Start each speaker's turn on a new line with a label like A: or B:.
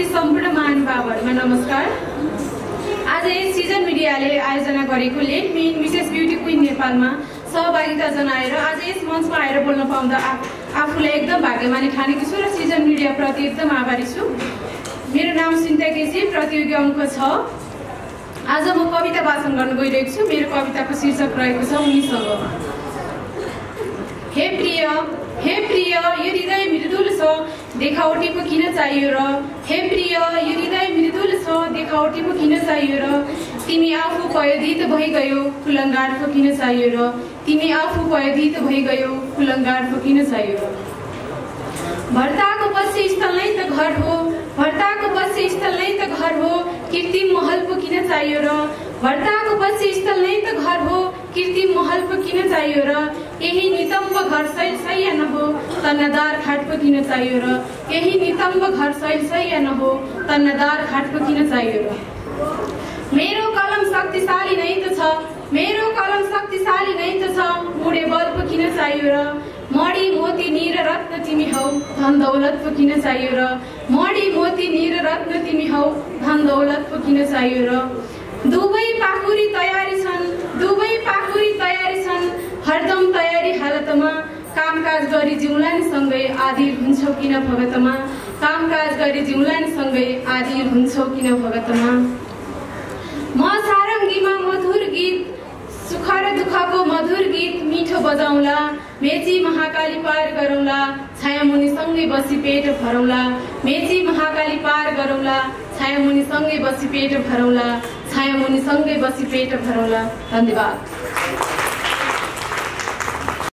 A: उपस्थित सम्पूर्ण महानुभावहरूमा नमस्कार। आज यस सिजन मिडियाले आयोजना गरेको लेट मिन मिसेस ब्युटी क्विन नेपालमा सहभागिता जनाएर आज यस मञ्चमा आएर बोल्न पाउँदा आफूलाई एकदम भाग्यमानी ठानेकी छु र सिजन मिडियाप्रति एकदम आभारी छु। मेरो नाम सिन्ता केसी प्रतियोगी अङ्क छ। आज म कविता वाचन गर्न गइरहेको छु। मेरो कविताको शीर्षक रहेको छ उनीसँग। हे प्रिय हे प्रिय यो हृदय मृदुल छ देखावटी पो किन चाहियो र? हे प्रिय यो हृदय मृदुल छ देखावटी पो किन चाहियो र? तिमी आफू भयभीत भइगयो कुलङ्गार किन चाहियो र? तिमी आफू भयभीत भइगयो कुलङ्गार किन चाहियो र? भर्ताको बस्य स्थल नै त घर हो भर्ताको बस्य स्थल नै त घर हो कृत्रिम महल पो किन चाहियो र? भर्ताको बस्य स्थल नै त घर हो कृत्रिम महल पो किन चाहियो र? यही नितम्ब घर शैल सैया नहो तन्नदार पो किन चाहियो र? यही नितम्ब घर शैल सैया नहो तन्नदार पो किन चाहियो र? मेरो कलम शक्तिशाली नै त छ मेरो कलम शक्तिशाली नै त छ मुडे बल पो किन चाहियो र? मणि मोती निर रत्न तिमी हौ धन दौलत किन चाहियो र? मणि मोती निर रत्न तिमी हौ धन दौलत किन चाहियो र? कामकाज गरी जिउलान सँगै आदिर हुन्छौ किन भगतमा? कामकाज गरी जिउलान सँगै आदिर हुन्छौ किन भगतमा? म सारङ्गीमा मधुर गीत सुख र दुःखको मधुर गीत मिठो बजाउँला मेची महाकाली पार गरौँला छायामुनि सँगै बसी पेट भरौँला मेची महाकाली पार गरौँला छायामुनि सँगै बसी पेट भरौँला छायामुनि सँगै बसी पेट भरौँला। धन्यवाद।